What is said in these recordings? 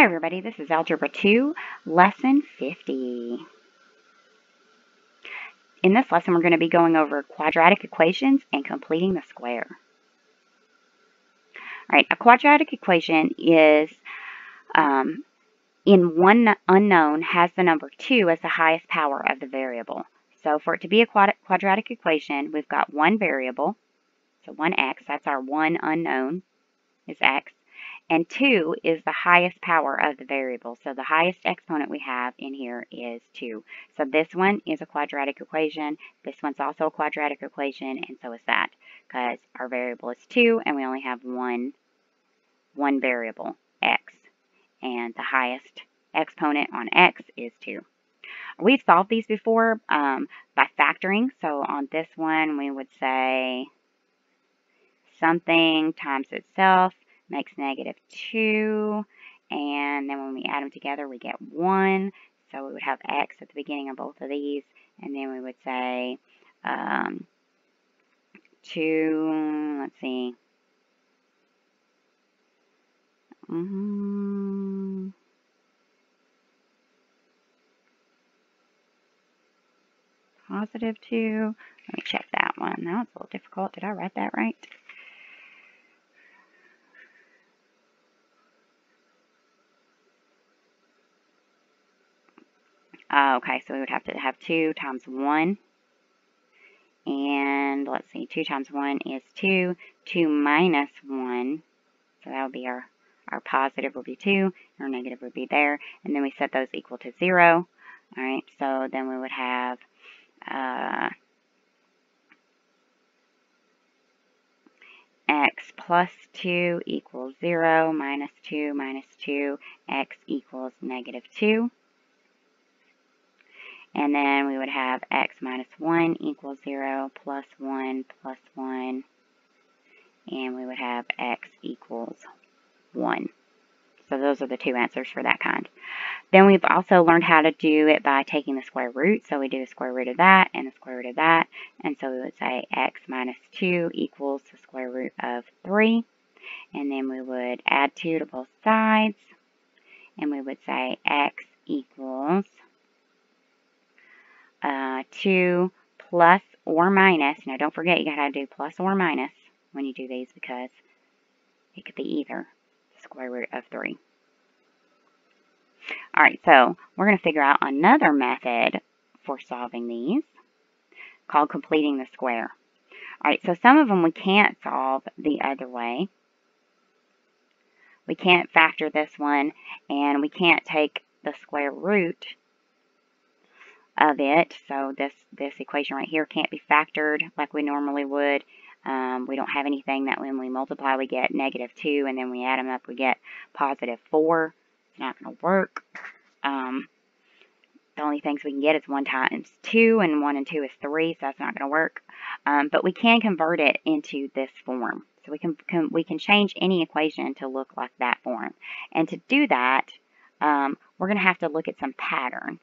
Hi everybody, this is Algebra 2, Lesson 50. In this lesson we're going to be going over quadratic equations and completing the square. Alright, a quadratic equation is um, in one unknown has the number 2 as the highest power of the variable. So for it to be a quadratic equation, we've got one variable, so 1x, that's our one unknown, is x and 2 is the highest power of the variable. So the highest exponent we have in here is 2. So this one is a quadratic equation. This one's also a quadratic equation, and so is that, because our variable is 2, and we only have one, one variable, x. And the highest exponent on x is 2. We've solved these before um, by factoring. So on this one, we would say something times itself makes negative 2. And then when we add them together, we get 1. So we would have x at the beginning of both of these. And then we would say um, 2, let's see. Mm -hmm. Positive 2. Let me check that one. That was a little difficult. Did I write that right? Uh, okay, so we would have to have 2 times 1. And let's see, 2 times 1 is 2. 2 minus 1, so that would be our, our positive would be 2, our negative would be there. And then we set those equal to 0. All right, so then we would have uh, x plus 2 equals 0, minus 2 minus 2, x equals negative 2. And then we would have x minus 1 equals 0, plus 1, plus 1. And we would have x equals 1. So those are the two answers for that kind. Then we've also learned how to do it by taking the square root. So we do the square root of that and the square root of that. And so we would say x minus 2 equals the square root of 3. And then we would add 2 to both sides. And we would say x equals uh, 2 plus or minus. Now don't forget you got to do plus or minus when you do these because it could be either the square root of 3. Alright, so we're going to figure out another method for solving these called completing the square. Alright, so some of them we can't solve the other way. We can't factor this one, and we can't take the square root of it. So this, this equation right here can't be factored like we normally would. Um, we don't have anything that when we multiply we get negative 2 and then we add them up we get positive 4. It's not going to work. Um, the only things we can get is 1 times 2 and 1 and 2 is 3 so that's not going to work. Um, but we can convert it into this form. So we can, can, we can change any equation to look like that form. And to do that, um, we're going to have to look at some patterns.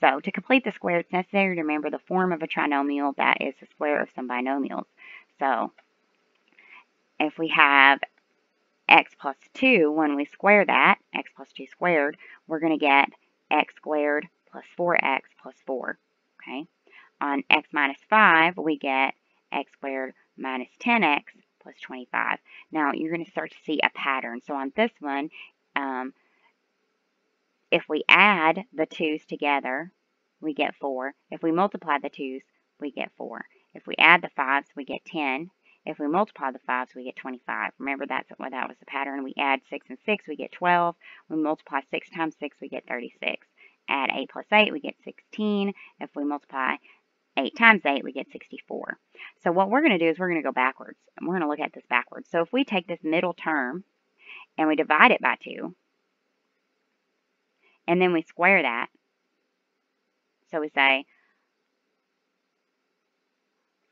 So to complete the square, it's necessary to remember the form of a trinomial that is the square of some binomials. So if we have x plus 2, when we square that, x plus 2 squared, we're going to get x squared plus 4x plus 4. Okay. On x minus 5, we get x squared minus 10x plus 25. Now, you're going to start to see a pattern. So on this one, um, if we add the 2's together, we get 4. If we multiply the 2's, we get 4. If we add the 5's, we get 10. If we multiply the 5's, we get 25. Remember, that's what that was the pattern. We add 6 and 6, we get 12. We multiply 6 times 6, we get 36. Add 8 plus 8, we get 16. If we multiply 8 times 8, we get 64. So what we're going to do is we're going to go backwards. And we're going to look at this backwards. So if we take this middle term and we divide it by 2, and then we square that. So we say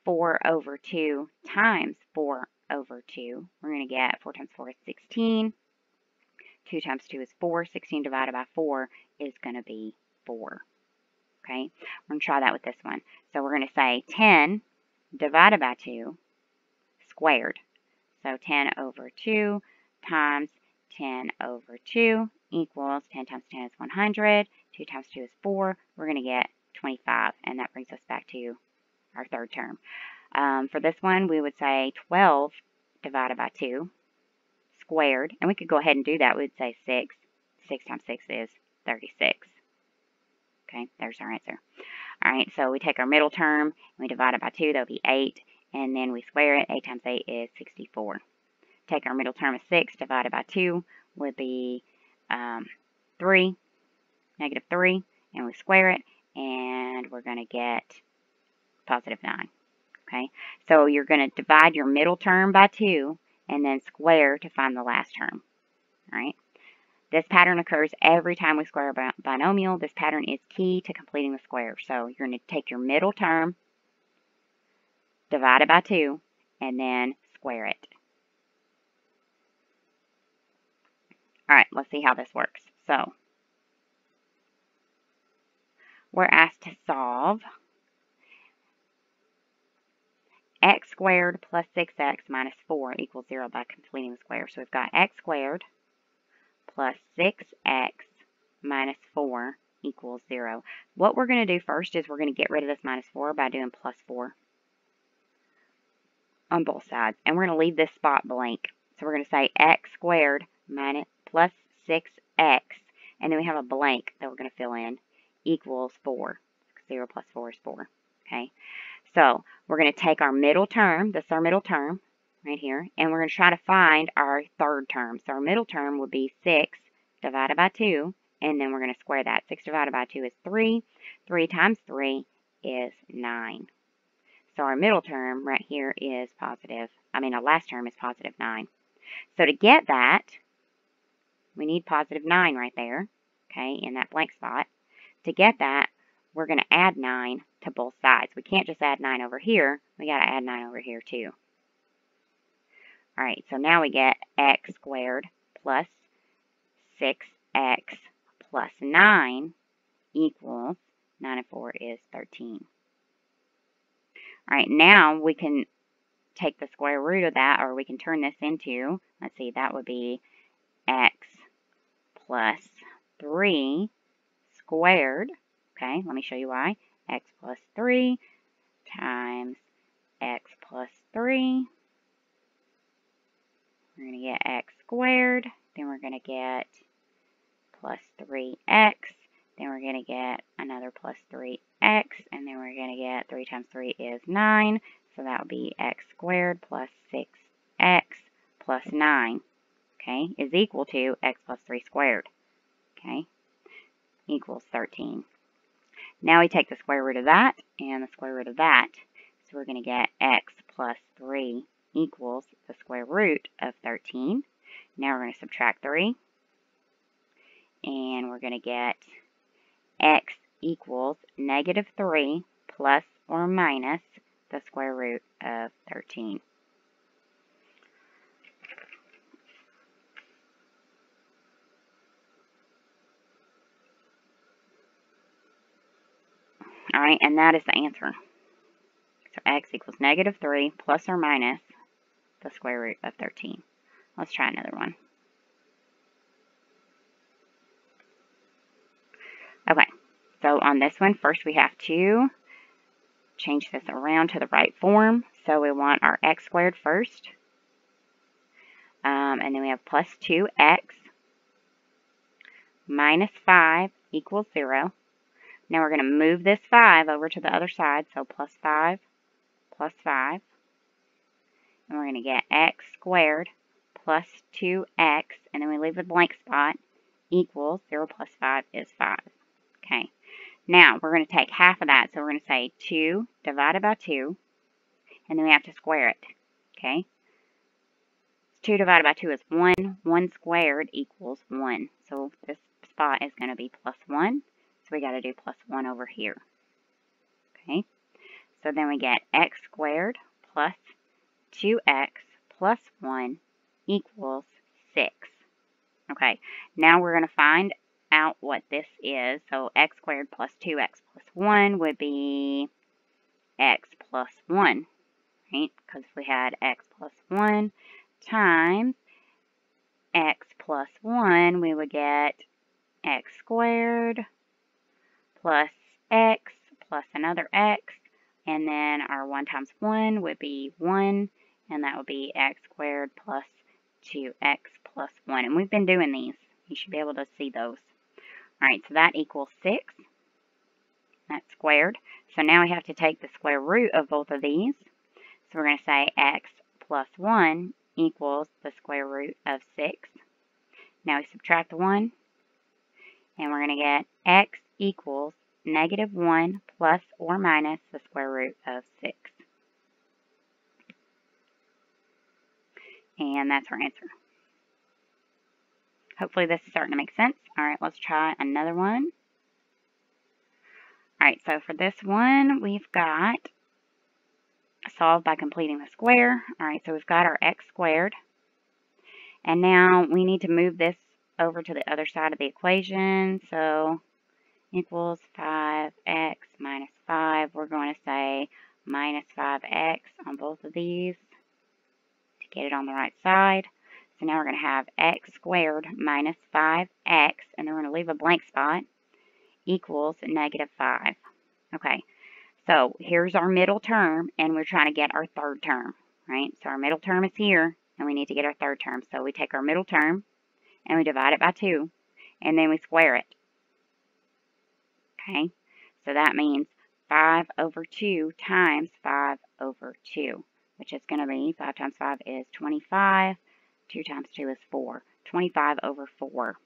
4 over 2 times 4 over 2. We're going to get 4 times 4 is 16. 2 times 2 is 4. 16 divided by 4 is going to be 4. Okay, we're going to try that with this one. So we're going to say 10 divided by 2 squared. So 10 over 2 times 10 over 2 equals 10 times 10 is 100. 2 times 2 is 4. We're going to get 25, and that brings us back to our third term. Um, for this one, we would say 12 divided by 2 squared, and we could go ahead and do that. We would say 6. 6 times 6 is 36. Okay, there's our answer. All right, so we take our middle term, and we divide it by 2, that'll be 8, and then we square it. 8 times 8 is 64. Take our middle term of 6 divided by 2 would be um, 3, negative 3, and we square it, and we're going to get positive 9. Okay, so you're going to divide your middle term by 2 and then square to find the last term. All right. This pattern occurs every time we square a binomial. This pattern is key to completing the square. So you're going to take your middle term, divide it by 2, and then square it. All right, let's see how this works. So we're asked to solve x squared plus 6x minus 4 equals 0 by completing the square. So we've got x squared plus 6x minus 4 equals 0. What we're going to do first is we're going to get rid of this minus 4 by doing plus 4 on both sides. And we're going to leave this spot blank. So we're going to say x squared minus plus 6x, and then we have a blank that we're going to fill in, equals 4. 0 plus 4 is 4. Okay, so we're going to take our middle term, this is our middle term, right here, and we're going to try to find our third term. So our middle term would be 6 divided by 2, and then we're going to square that. 6 divided by 2 is 3. 3 times 3 is 9. So our middle term right here is positive, I mean our last term is positive 9. So to get that, we need positive 9 right there, okay, in that blank spot. To get that, we're going to add 9 to both sides. We can't just add 9 over here. We got to add 9 over here too. All right, so now we get x squared plus 6x plus 9 equals 9 and 4 is 13. All right, now we can take the square root of that, or we can turn this into, let's see, that would be x plus 3 squared Okay, let me show you why. x plus 3 times x plus 3. We're going to get x squared. Then we're going to get plus 3x. Then we're going to get another plus 3x. And then we're going to get 3 times 3 is 9. So that would be x squared plus 6x plus 9, okay, is equal to x plus 3 squared, okay, equals 13. Now we take the square root of that and the square root of that. So we're going to get x plus 3 equals the square root of 13. Now we're going to subtract 3. And we're going to get x equals negative 3 plus or minus the square root of 13. All right, and that is the answer. So x equals negative 3 plus or minus the square root of 13. Let's try another one. Okay, so on this one, first we have to change this around to the right form. So we want our x squared first. Um, and then we have plus 2x minus 5 equals 0. Now we're going to move this 5 over to the other side, so plus 5 plus 5. And we're going to get x squared plus 2x, and then we leave the blank spot, equals 0 plus 5 is 5. Okay. Now, we're going to take half of that, so we're going to say 2 divided by 2, and then we have to square it. Okay. 2 divided by 2 is 1. 1 squared equals 1. So this spot is going to be plus 1. We got to do plus 1 over here. Okay, so then we get x squared plus 2x plus 1 equals 6. Okay, now we're going to find out what this is. So x squared plus 2x plus 1 would be x plus 1, right? Because we had x plus 1 times x plus 1, we would get x squared plus x plus another x, and then our 1 times 1 would be 1, and that would be x squared plus 2x plus 1. And we've been doing these. You should be able to see those. All right, so that equals 6. That's squared. So now we have to take the square root of both of these. So we're going to say x plus 1 equals the square root of 6. Now we subtract 1, and we're going to get x equals negative 1 plus or minus the square root of 6. And that's our answer. Hopefully this is starting to make sense. All right, let's try another one. All right, so for this one, we've got solve by completing the square. All right, so we've got our x squared. And now we need to move this over to the other side of the equation. So equals 5x minus 5. We're going to say minus 5x on both of these to get it on the right side. So now we're going to have x squared minus 5x, and then we're going to leave a blank spot, equals negative 5. Okay, so here's our middle term, and we're trying to get our third term, right? So our middle term is here, and we need to get our third term. So we take our middle term, and we divide it by 2, and then we square it. Okay, so that means 5 over 2 times 5 over 2, which is going to be 5 times 5 is 25. 2 times 2 is 4. 25 over 4.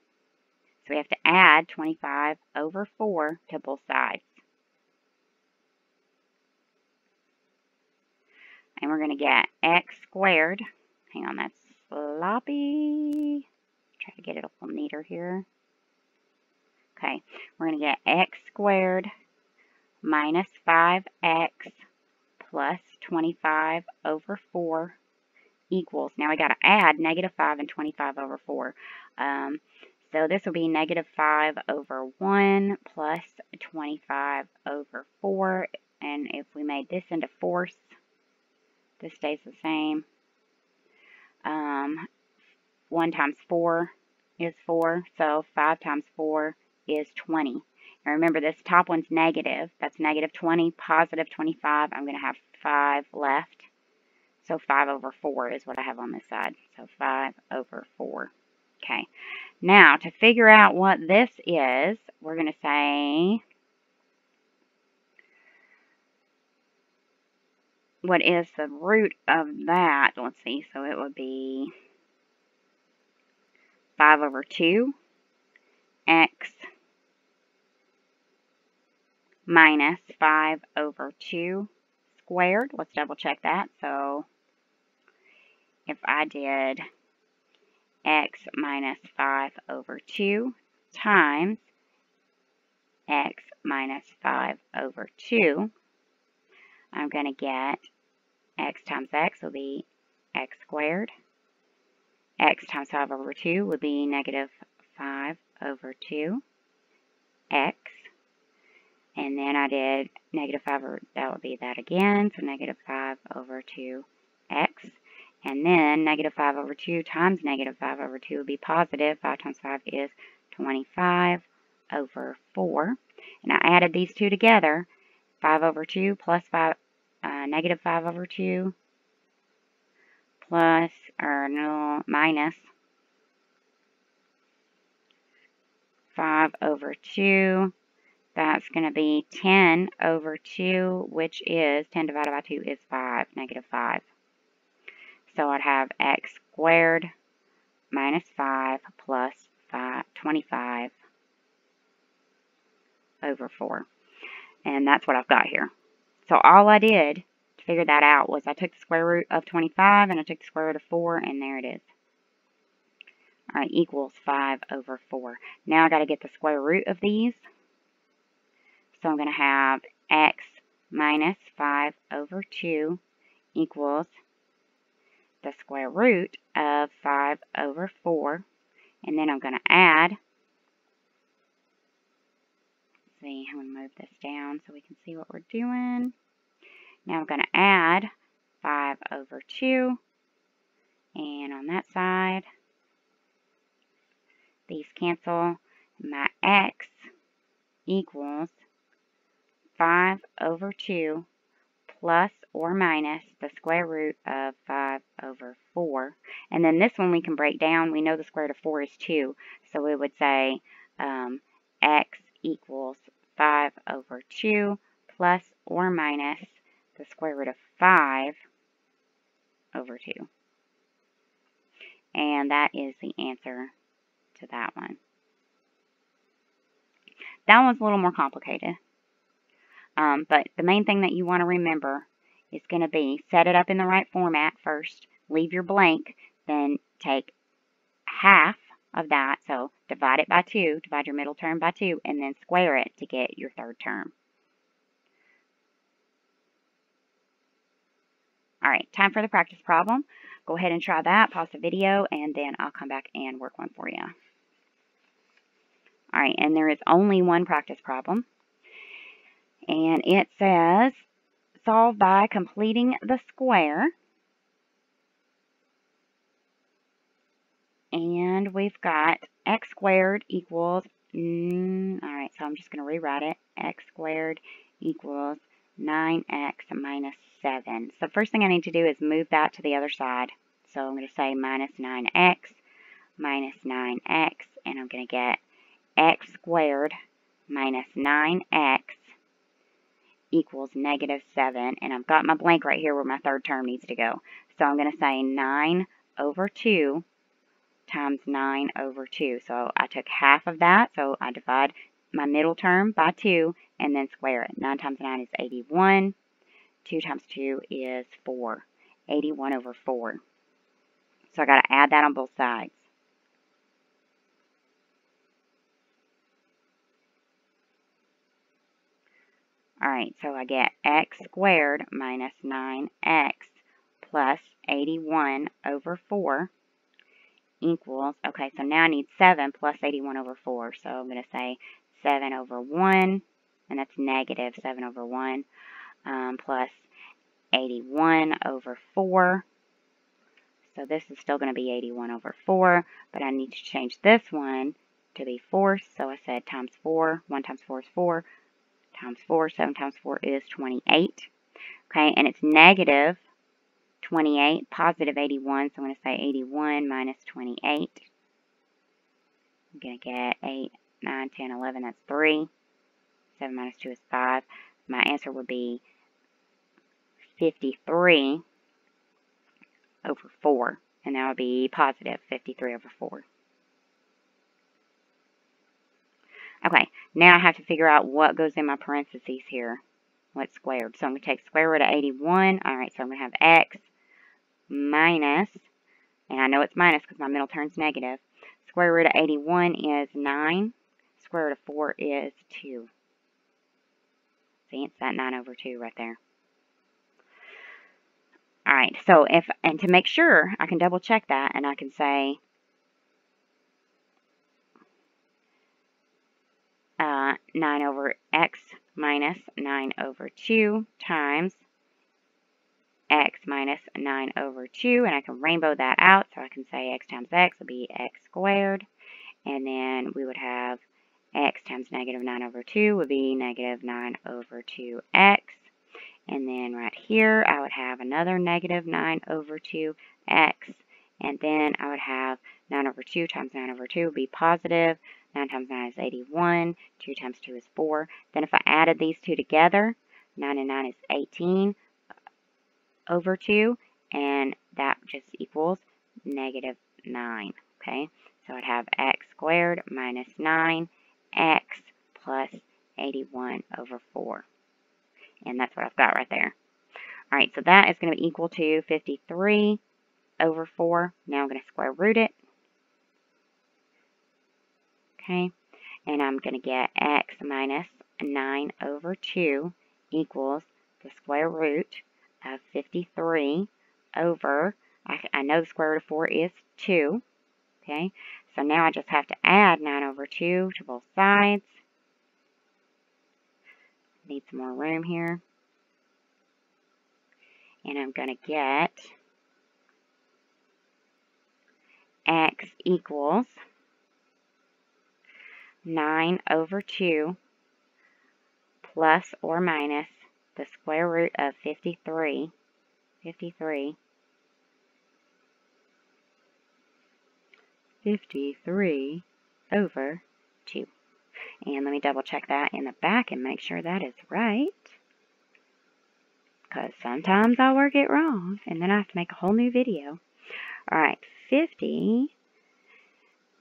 So we have to add 25 over 4 to both sides. And we're going to get x squared. Hang on, that's sloppy. Try to get it a little neater here. Okay, we're going to get x squared minus 5x plus 25 over 4 equals, now we got to add negative 5 and 25 over 4. Um, so this will be negative 5 over 1 plus 25 over 4. And if we made this into fourths, this stays the same. Um, 1 times 4 is 4, so 5 times 4 is 20. And remember, this top one's negative. That's negative 20, positive 25. I'm going to have 5 left. So 5 over 4 is what I have on this side. So 5 over 4. Okay. Now, to figure out what this is, we're going to say, what is the root of that? Let's see. So it would be 5 over 2 x minus 5 over 2 squared. Let's double check that. So if I did x minus 5 over 2 times x minus 5 over 2, I'm going to get x times x will be x squared. x times 5 over 2 would be negative 5 over 2 x. And then I did negative 5 over, that would be that again, so negative 5 over 2 x. And then negative 5 over 2 times negative 5 over 2 would be positive. 5 times 5 is 25 over 4. And I added these two together. 5 over 2 plus 5, uh, negative 5 over 2 plus, or no, minus 5 over 2. That's going to be 10 over 2, which is, 10 divided by 2 is 5, negative 5. So I'd have x squared minus 5 plus 5, 25 over 4. And that's what I've got here. So all I did to figure that out was I took the square root of 25 and I took the square root of 4 and there it is. Alright, equals 5 over 4. Now I got to get the square root of these. So I'm going to have x minus 5 over 2 equals the square root of 5 over 4. And then I'm going to add, see, I'm going to move this down so we can see what we're doing. Now I'm going to add 5 over 2. And on that side, these cancel. My x equals 5 over 2 plus or minus the square root of 5 over 4. And then this one we can break down. We know the square root of 4 is 2. So we would say um, x equals 5 over 2 plus or minus the square root of 5 over 2. And that is the answer to that one. That one's a little more complicated. Um, but the main thing that you want to remember is going to be set it up in the right format first, leave your blank, then take half of that, so divide it by 2, divide your middle term by 2, and then square it to get your third term. All right, time for the practice problem. Go ahead and try that, pause the video, and then I'll come back and work one for you. All right, and there is only one practice problem. And it says, solve by completing the square. And we've got x squared equals, mm, all right, so I'm just going to rewrite it. x squared equals 9x minus 7. So the first thing I need to do is move that to the other side. So I'm going to say minus 9x minus 9x, and I'm going to get x squared minus 9x equals negative 7. And I've got my blank right here where my third term needs to go. So I'm going to say 9 over 2 times 9 over 2. So I took half of that, so I divide my middle term by 2 and then square it. 9 times 9 is 81. 2 times 2 is 4. 81 over 4. So I got to add that on both sides. Alright, so I get x squared minus 9x plus 81 over 4 equals, okay, so now I need 7 plus 81 over 4. So I'm going to say 7 over 1, and that's negative 7 over 1, um, plus 81 over 4. So this is still going to be 81 over 4, but I need to change this one to be 4. So I said times 4. 1 times 4 is 4 times 4. 7 times 4 is 28. Okay, and it's negative 28, positive 81. So I'm going to say 81 minus 28. I'm going to get 8, 9, 10, 11. That's 3. 7 minus 2 is 5. My answer would be 53 over 4. And that would be positive 53 over 4. Okay, now I have to figure out what goes in my parentheses here. What's squared? So I'm going to take square root of 81. All right, so I'm going to have x minus, and I know it's minus because my middle turn's negative. Square root of 81 is 9. Square root of 4 is 2. See, it's that 9 over 2 right there. All right, so if, and to make sure, I can double check that, and I can say uh, 9 over x minus 9 over 2 times x minus 9 over 2, and I can rainbow that out, so I can say x times x will be x squared, and then we would have x times negative 9 over 2 would be negative 9 over 2x, and then right here I would have another negative 9 over 2x, and then I would have 9 over 2 times 9 over 2 would be positive 9 times 9 is 81. 2 times 2 is 4. Then if I added these two together, 9 and 9 is 18 uh, over 2. And that just equals negative 9. Okay, so I'd have x squared minus 9x plus 81 over 4. And that's what I've got right there. All right, so that is going to be equal to 53 over 4. Now I'm going to square root it okay? And I'm going to get x minus 9 over 2 equals the square root of 53 over, I, I know the square root of 4 is 2, okay? So now I just have to add 9 over 2 to both sides. Need some more room here. And I'm going to get x equals 9 over 2 plus or minus the square root of 53, 53, 53 over 2. And let me double check that in the back and make sure that is right. Because sometimes I'll work it wrong, and then I have to make a whole new video. Alright, 50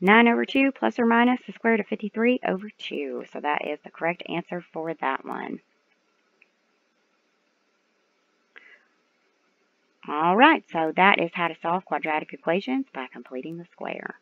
9 over 2 plus or minus the square root of 53 over 2. So that is the correct answer for that one. Alright, so that is how to solve quadratic equations by completing the square.